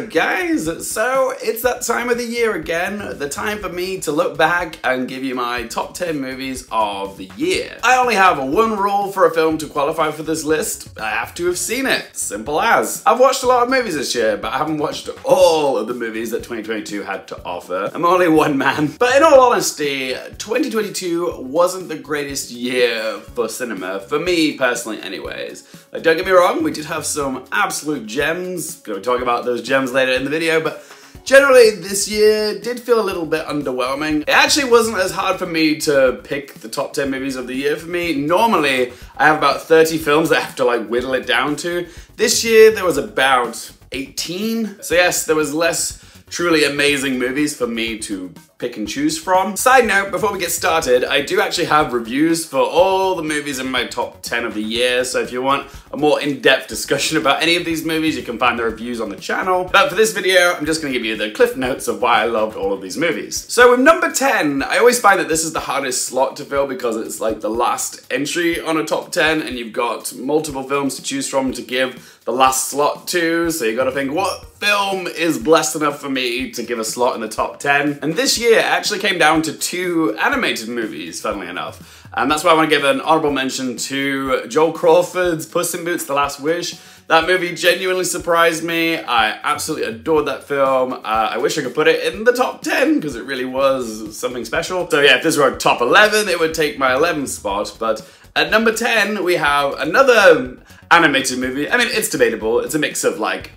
guys? So, it's that time of the year again, the time for me to look back and give you my top 10 movies of the year. I only have one rule for a film to qualify for this list. I have to have seen it. Simple as. I've watched a lot of movies this year, but I haven't watched all of the movies that 2022 had to offer. I'm only one man. But in all honesty, 2022 wasn't the greatest year for cinema, for me personally anyways. Like, don't get me wrong, we did have some absolute gems. Gonna talk about those gems later in the video, but Generally, this year did feel a little bit underwhelming. It actually wasn't as hard for me to pick the top 10 movies of the year for me. Normally, I have about 30 films that I have to like whittle it down to. This year, there was about 18. So yes, there was less truly amazing movies for me to pick and choose from. Side note, before we get started, I do actually have reviews for all the movies in my top 10 of the year, so if you want a more in-depth discussion about any of these movies, you can find the reviews on the channel. But for this video, I'm just gonna give you the cliff notes of why I loved all of these movies. So with number 10, I always find that this is the hardest slot to fill because it's like the last entry on a top 10 and you've got multiple films to choose from to give the last slot too, so you gotta think, what film is blessed enough for me to give a slot in the top 10? And this year actually came down to two animated movies, funnily enough. And that's why I wanna give an honorable mention to Joel Crawford's Puss in Boots The Last Wish. That movie genuinely surprised me. I absolutely adored that film. Uh, I wish I could put it in the top 10 because it really was something special. So yeah, if this were a top 11, it would take my 11th spot. But at number 10, we have another animated movie. I mean, it's debatable. It's a mix of like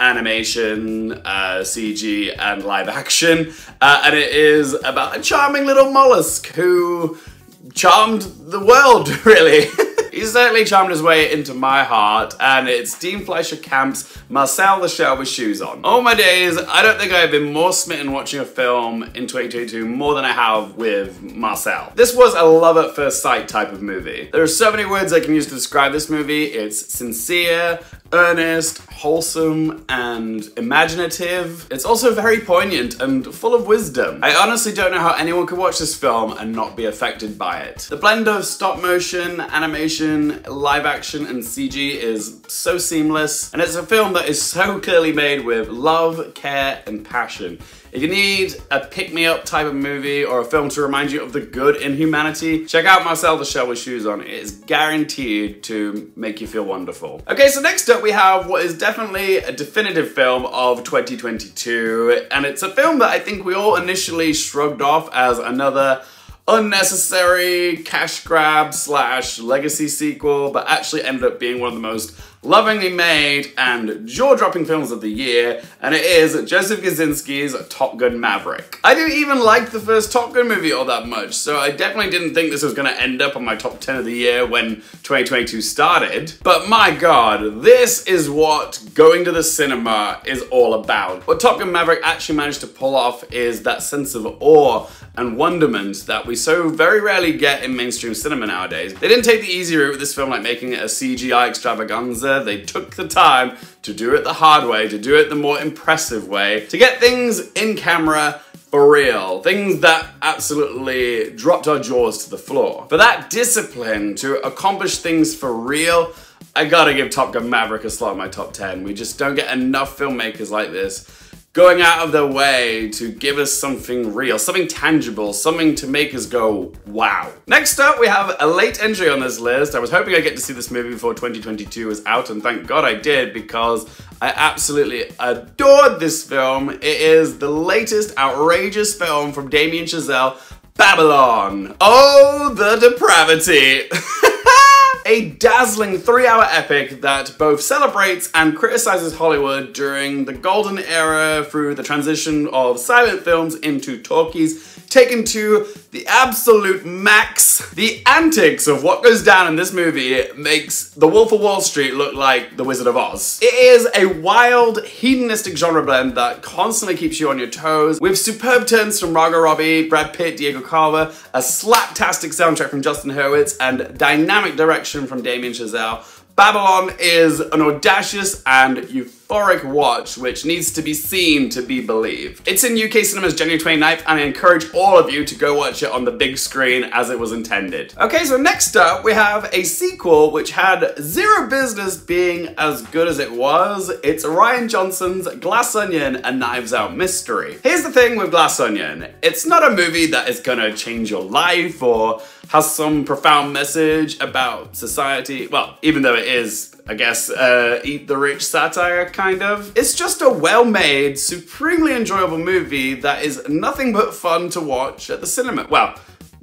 animation, uh, CG, and live action. Uh, and it is about a charming little mollusk who charmed the world, really. He's certainly charmed his way into my heart, and it's Dean Fleischer Camp's Marcel the Shell with Shoes On. All my days, I don't think I've been more smitten watching a film in 2022 more than I have with Marcel. This was a love at first sight type of movie. There are so many words I can use to describe this movie. It's sincere, earnest, wholesome, and imaginative. It's also very poignant and full of wisdom. I honestly don't know how anyone could watch this film and not be affected by it. The blend of stop motion, animation, live action, and CG is so seamless, and it's a film that is so clearly made with love, care, and passion. If you need a pick-me-up type of movie or a film to remind you of the good in humanity, check out Marcel the Shell with Shoes On. It is guaranteed to make you feel wonderful. Okay, so next up we have what is definitely a definitive film of 2022, and it's a film that I think we all initially shrugged off as another unnecessary cash grab slash legacy sequel, but actually ended up being one of the most lovingly made and jaw-dropping films of the year, and it is Joseph Kosinski's Top Gun Maverick. I didn't even like the first Top Gun movie all that much, so I definitely didn't think this was gonna end up on my top 10 of the year when 2022 started. But my god, this is what going to the cinema is all about. What Top Gun Maverick actually managed to pull off is that sense of awe and wonderment that we so very rarely get in mainstream cinema nowadays. They didn't take the easy route with this film like making it a CGI extravaganza. They took the time to do it the hard way, to do it the more impressive way, to get things in camera for real. Things that absolutely dropped our jaws to the floor. For that discipline to accomplish things for real, I gotta give Top Gun Maverick a slot in my top 10. We just don't get enough filmmakers like this going out of their way to give us something real, something tangible, something to make us go, wow. Next up, we have a late entry on this list. I was hoping I'd get to see this movie before 2022 was out, and thank God I did because I absolutely adored this film. It is the latest outrageous film from Damien Chazelle, Babylon. Oh, the depravity. a dazzling three hour epic that both celebrates and criticizes Hollywood during the golden era through the transition of silent films into talkies taken to the absolute max. The antics of what goes down in this movie makes The Wolf of Wall Street look like The Wizard of Oz. It is a wild, hedonistic genre blend that constantly keeps you on your toes, with superb turns from Margot Robbie, Brad Pitt, Diego Calva, a slaptastic soundtrack from Justin Hurwitz, and dynamic direction from Damien Chazelle. Babylon is an audacious and euphoric watch which needs to be seen to be believed. It's in UK cinemas January 29th and I encourage all of you to go watch it on the big screen as it was intended. Okay, so next up we have a sequel which had zero business being as good as it was. It's Rian Johnson's Glass Onion, and Knives Out mystery. Here's the thing with Glass Onion. It's not a movie that is gonna change your life or has some profound message about society. Well, even though it is, I guess, uh, Eat the Rich satire, kind of. It's just a well-made, supremely enjoyable movie that is nothing but fun to watch at the cinema. Well,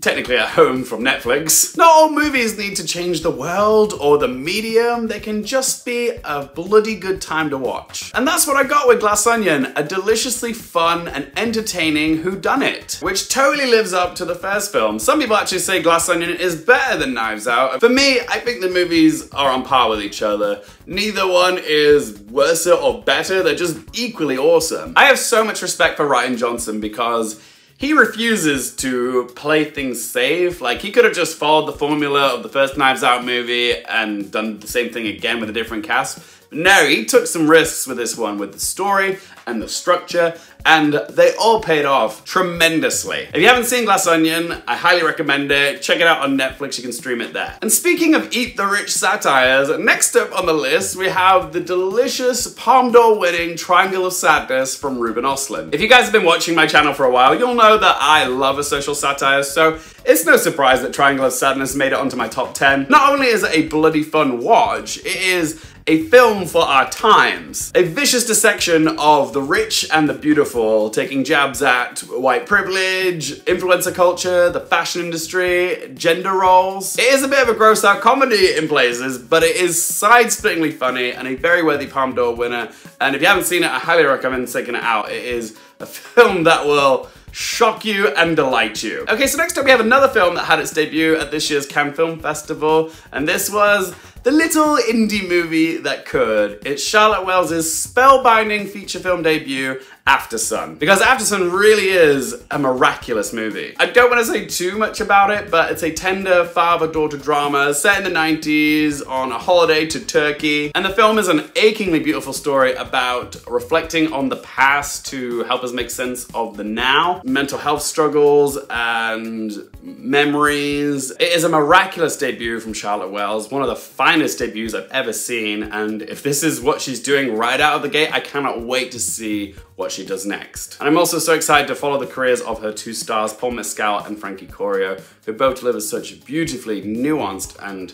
technically at home from Netflix. Not all movies need to change the world or the medium, they can just be a bloody good time to watch. And that's what I got with Glass Onion, a deliciously fun and entertaining whodunit, which totally lives up to the first film. Some people actually say Glass Onion is better than Knives Out. For me, I think the movies are on par with each other. Neither one is worse or better, they're just equally awesome. I have so much respect for Rian Johnson because he refuses to play things safe. Like, he could have just followed the formula of the first Knives Out movie and done the same thing again with a different cast. No, he took some risks with this one, with the story and the structure, and they all paid off tremendously. If you haven't seen Glass Onion, I highly recommend it. Check it out on Netflix, you can stream it there. And speaking of Eat the Rich satires, next up on the list we have the delicious Palme d'Or winning Triangle of Sadness from Ruben Östlund. If you guys have been watching my channel for a while, you'll know that I love a social satire, so it's no surprise that Triangle of Sadness made it onto my top 10. Not only is it a bloody fun watch, it is a film for our times. A vicious dissection of the rich and the beautiful, taking jabs at white privilege, influencer culture, the fashion industry, gender roles. It is a bit of a gross out comedy in places, but it is side-splittingly funny and a very worthy Palme d'Or winner. And if you haven't seen it, I highly recommend checking it out. It is a film that will shock you and delight you. Okay, so next up we have another film that had its debut at this year's Cannes Film Festival, and this was the little indie movie that could. It's Charlotte Wells' spellbinding feature film debut, Aftersun. Because Aftersun really is a miraculous movie. I don't want to say too much about it, but it's a tender father-daughter drama set in the 90s on a holiday to Turkey. And the film is an achingly beautiful story about reflecting on the past to help us make sense of the now, mental health struggles and memories. It is a miraculous debut from Charlotte Wells, one of the finest debuts I've ever seen, and if this is what she's doing right out of the gate, I cannot wait to see what she does next. And I'm also so excited to follow the careers of her two stars, Paul Mescal and Frankie Corio, who both deliver such beautifully nuanced and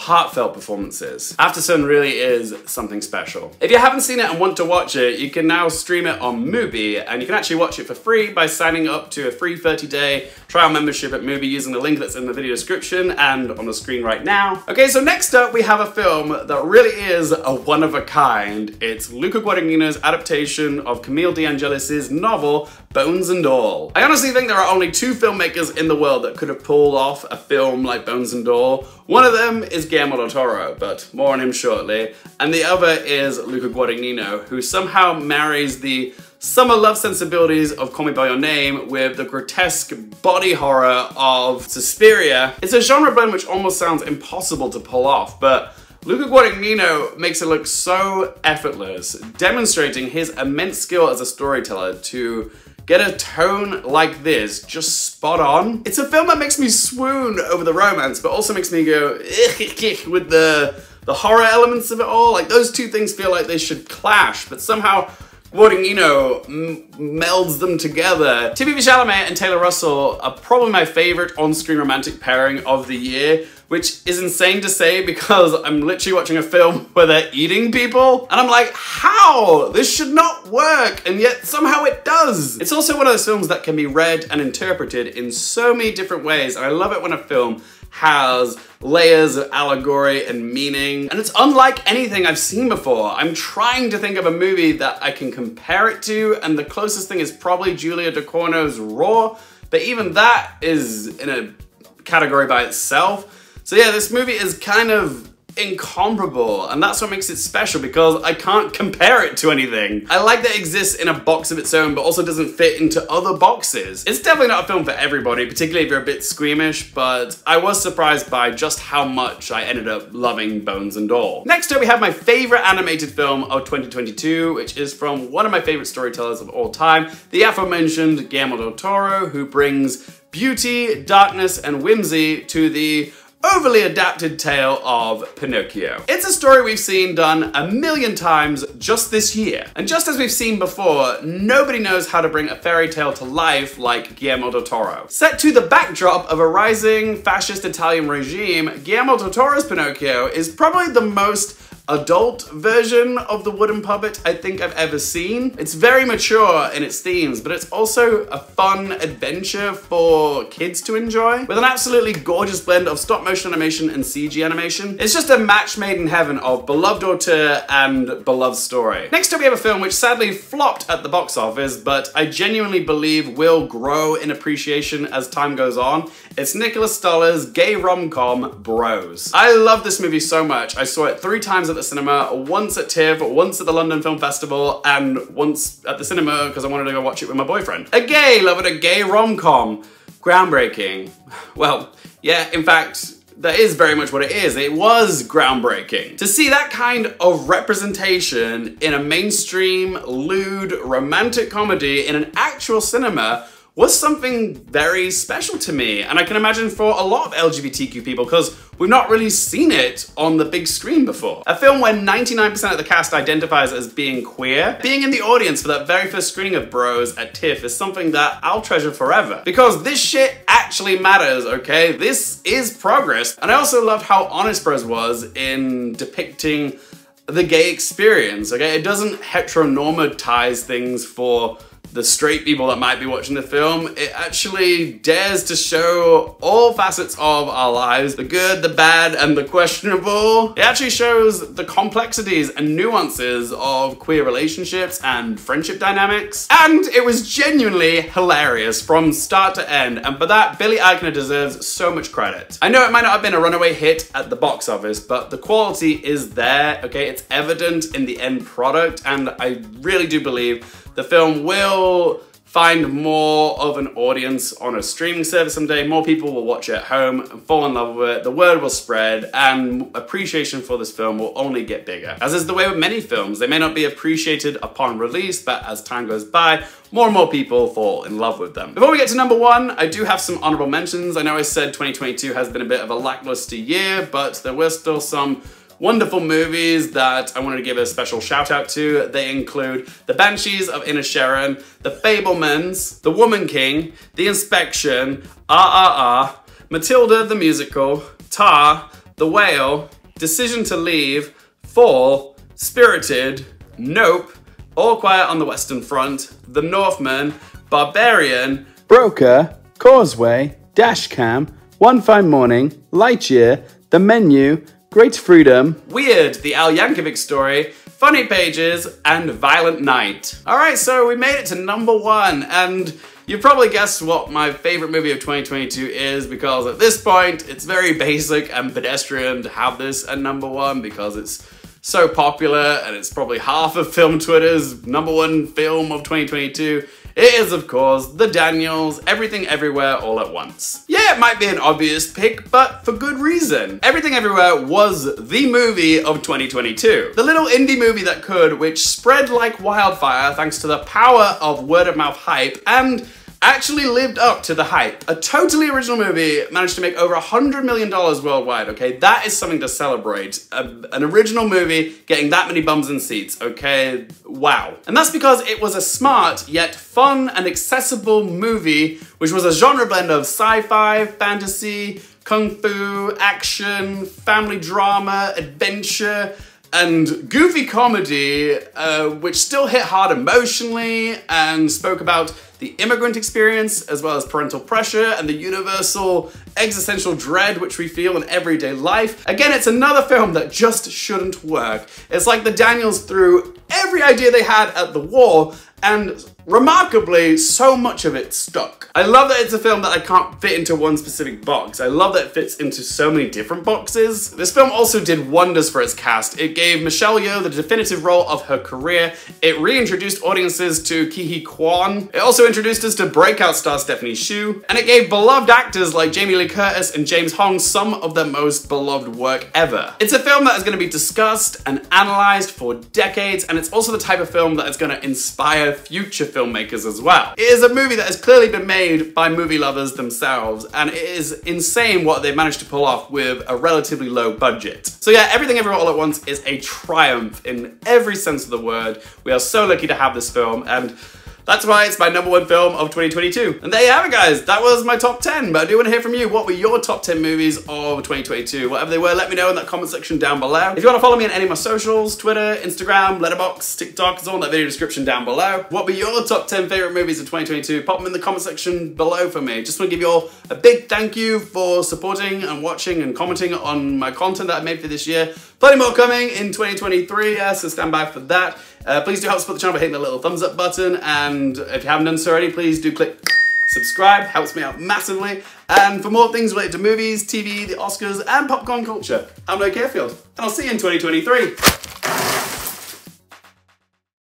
heartfelt performances. Aftersun really is something special. If you haven't seen it and want to watch it, you can now stream it on Mubi, and you can actually watch it for free by signing up to a free 30-day trial membership at Mubi using the link that's in the video description and on the screen right now. Okay, so next up we have a film that really is a one of a kind. It's Luca Guadagnino's adaptation of Camille De Angelis' novel Bones and All. I honestly think there are only two filmmakers in the world that could have pulled off a film like Bones and All. One of them is Guillermo del Toro, but more on him shortly. And the other is Luca Guadagnino, who somehow marries the summer love sensibilities of Call Me By Your Name with the grotesque body horror of Suspiria. It's a genre blend which almost sounds impossible to pull off, but Luca Guadagnino makes it look so effortless, demonstrating his immense skill as a storyteller to get a tone like this just spot on. It's a film that makes me swoon over the romance, but also makes me go with the, the horror elements of it all. Like those two things feel like they should clash, but somehow Guadagnino melds them together. Timothée Chalamet and Taylor Russell are probably my favorite on-screen romantic pairing of the year which is insane to say because I'm literally watching a film where they're eating people. And I'm like, how? This should not work. And yet somehow it does. It's also one of those films that can be read and interpreted in so many different ways. And I love it when a film has layers of allegory and meaning, and it's unlike anything I've seen before. I'm trying to think of a movie that I can compare it to, and the closest thing is probably Julia Ducournau's Raw, but even that is in a category by itself. So yeah, this movie is kind of incomparable and that's what makes it special because I can't compare it to anything. I like that it exists in a box of its own but also doesn't fit into other boxes. It's definitely not a film for everybody, particularly if you're a bit squeamish, but I was surprised by just how much I ended up loving Bones and All. Next up we have my favorite animated film of 2022 which is from one of my favorite storytellers of all time, the aforementioned Guillermo del Toro who brings beauty, darkness, and whimsy to the overly adapted tale of Pinocchio. It's a story we've seen done a million times just this year. And just as we've seen before, nobody knows how to bring a fairy tale to life like Guillermo del Toro. Set to the backdrop of a rising fascist Italian regime, Guillermo del Toro's Pinocchio is probably the most adult version of the wooden puppet I think I've ever seen. It's very mature in its themes, but it's also a fun adventure for kids to enjoy with an absolutely gorgeous blend of stop motion animation and CG animation. It's just a match made in heaven of beloved auteur and beloved story. Next up we have a film which sadly flopped at the box office, but I genuinely believe will grow in appreciation as time goes on. It's Nicholas Stoller's gay rom-com Bros. I love this movie so much. I saw it three times at the cinema, once at TIFF, once at the London Film Festival, and once at the cinema because I wanted to go watch it with my boyfriend. A gay love loving a gay rom-com. Groundbreaking. Well, yeah, in fact, that is very much what it is. It was groundbreaking. To see that kind of representation in a mainstream, lewd, romantic comedy in an actual cinema was something very special to me. And I can imagine for a lot of LGBTQ people, because we've not really seen it on the big screen before. A film where 99% of the cast identifies as being queer, being in the audience for that very first screening of Bros at TIFF is something that I'll treasure forever. Because this shit actually matters, okay? This is progress. And I also loved how honest Bros was in depicting the gay experience, okay? It doesn't heteronormatize things for the straight people that might be watching the film, it actually dares to show all facets of our lives, the good, the bad, and the questionable. It actually shows the complexities and nuances of queer relationships and friendship dynamics. And it was genuinely hilarious from start to end, and for that, Billy Eichner deserves so much credit. I know it might not have been a runaway hit at the box office, but the quality is there, okay? It's evident in the end product, and I really do believe the film will find more of an audience on a streaming service someday. More people will watch it at home and fall in love with it. The word will spread and appreciation for this film will only get bigger. As is the way with many films, they may not be appreciated upon release, but as time goes by, more and more people fall in love with them. Before we get to number one, I do have some honorable mentions. I know I said 2022 has been a bit of a lackluster year, but there were still some wonderful movies that I wanted to give a special shout out to. They include The Banshees of Inisherin, The Fabelmans, The Woman King, The Inspection, RRR, Matilda the Musical, Tar, The Whale, Decision to Leave, Fall, Spirited, Nope, All Quiet on the Western Front, The Northman, Barbarian, Broker, Causeway, Dashcam, One Fine Morning, Lightyear, The Menu, Great Freedom, Weird, the Al Yankovic story, Funny Pages, and Violent Night. All right, so we made it to number one, and you've probably guessed what my favorite movie of 2022 is because at this point, it's very basic and pedestrian to have this at number one because it's so popular and it's probably half of film Twitter's number one film of 2022. It is, of course, The Daniels, Everything Everywhere All at Once. Yeah, it might be an obvious pick, but for good reason. Everything Everywhere was the movie of 2022. The little indie movie that could, which spread like wildfire thanks to the power of word of mouth hype and actually lived up to the hype. A totally original movie managed to make over a $100 million worldwide, okay? That is something to celebrate. A, an original movie getting that many bums in seats, okay? Wow. And that's because it was a smart yet fun and accessible movie, which was a genre blend of sci-fi, fantasy, kung fu, action, family drama, adventure, and goofy comedy, uh, which still hit hard emotionally and spoke about the immigrant experience, as well as parental pressure and the universal existential dread which we feel in everyday life. Again, it's another film that just shouldn't work. It's like the Daniels threw every idea they had at the wall and remarkably, so much of it stuck. I love that it's a film that I can't fit into one specific box. I love that it fits into so many different boxes. This film also did wonders for its cast. It gave Michelle Yeoh the definitive role of her career. It reintroduced audiences to Huy Quan. It also introduced us to breakout star Stephanie Hsu. And it gave beloved actors like Jamie Lee Curtis and James Hong some of their most beloved work ever. It's a film that is going to be discussed and analyzed for decades, and it's also the type of film that is going to inspire future filmmakers as well. It is a movie that has clearly been made by movie lovers themselves, and it is insane what they managed to pull off with a relatively low budget. So yeah, Everything Everywhere All at Once is a triumph in every sense of the word. We are so lucky to have this film, and that's why it's my number one film of 2022. And there you have it, guys. That was my top 10. But I do want to hear from you. What were your top 10 movies of 2022? Whatever they were, let me know in that comment section down below. If you want to follow me on any of my socials, Twitter, Instagram, Letterboxd, TikTok, it's all in that video description down below. What were your top 10 favorite movies of 2022? Pop them in the comment section below for me. Just want to give you all a big thank you for supporting and watching and commenting on my content that I made for this year. Plenty more coming in 2023, yeah, so stand by for that. Uh, please do help support the channel by hitting the little thumbs up button, and if you haven't done so already, please do click subscribe, helps me out massively. And for more things related to movies, TV, the Oscars, and popcorn culture, I'm Luke Hearfield, and I'll see you in 2023.